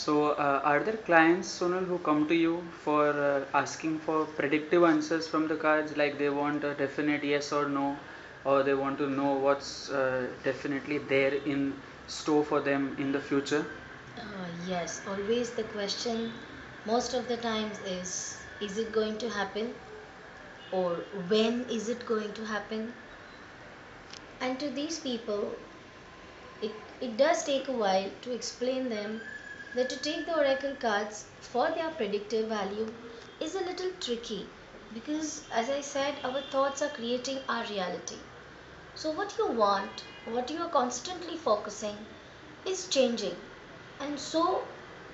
are there clients, Sonnal, who come to you for uh, asking for predictive answers from the cards, like they want a definite yes or no, or they want to know what's uh, definitely there in store for them in the future? Uh, yes, always the question most of the times is is it going to happen or when is it going to happen? And to these people, it, it does take a while to explain them that to take the oracle cards for their predictive value is a little tricky because as I said, our thoughts are creating our reality. So what you want, what you are constantly focusing is changing and so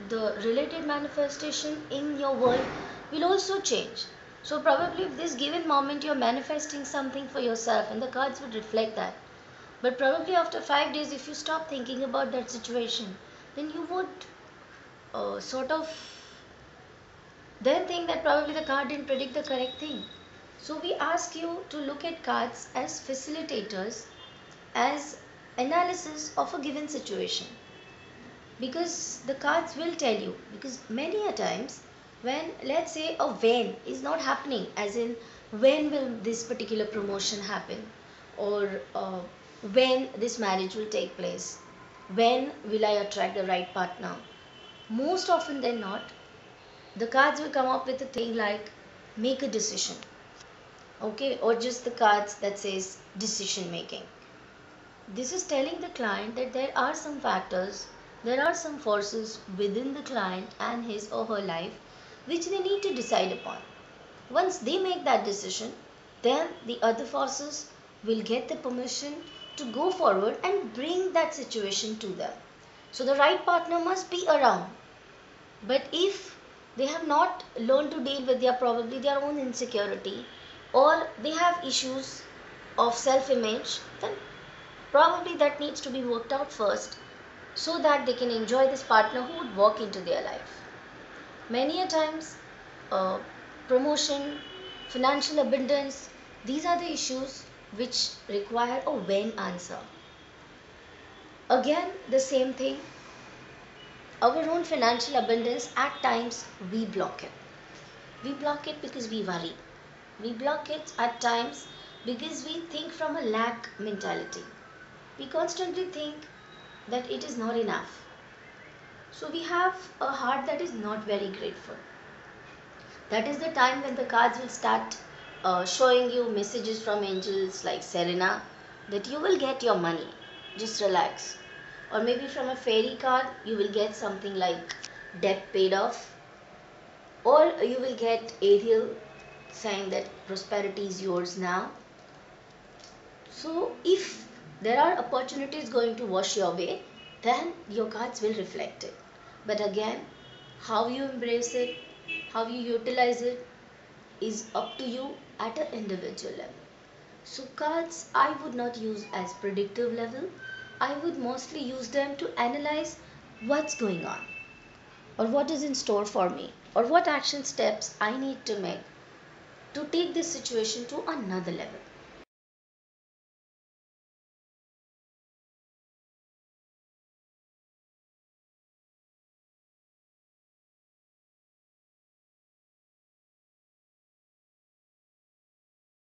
the related manifestation in your world will also change. So probably if this given moment you're manifesting something for yourself and the cards would reflect that. But probably after five days if you stop thinking about that situation then you would uh, sort of then think that probably the card didn't predict the correct thing. So we ask you to look at cards as facilitators, as analysis of a given situation. Because the cards will tell you, because many a times when let's say a when is not happening, as in when will this particular promotion happen or uh, when this marriage will take place, when will I attract the right partner, most often than not, the cards will come up with a thing like make a decision. Okay, or just the cards that says decision making. This is telling the client that there are some factors, there are some forces within the client and his or her life which they need to decide upon. Once they make that decision, then the other forces will get the permission to go forward and bring that situation to them. So the right partner must be around. But if they have not learned to deal with their probably their own insecurity or they have issues of self-image, then probably that needs to be worked out first so that they can enjoy this partner who would walk into their life. Many a times, uh, promotion, financial abundance, these are the issues which require a when answer. Again, the same thing. Our own financial abundance, at times, we block it. We block it because we worry. We block it at times because we think from a lack mentality. We constantly think that it is not enough. So we have a heart that is not very grateful. That is the time when the cards will start uh, showing you messages from angels like Serena that you will get your money. Just relax. Or maybe from a fairy card, you will get something like debt paid off. Or you will get Ariel saying that prosperity is yours now. So if there are opportunities going to wash your way, then your cards will reflect it. But again, how you embrace it, how you utilize it is up to you at an individual level. So cards I would not use as predictive level. I would mostly use them to analyze what's going on or what is in store for me or what action steps I need to make to take this situation to another level.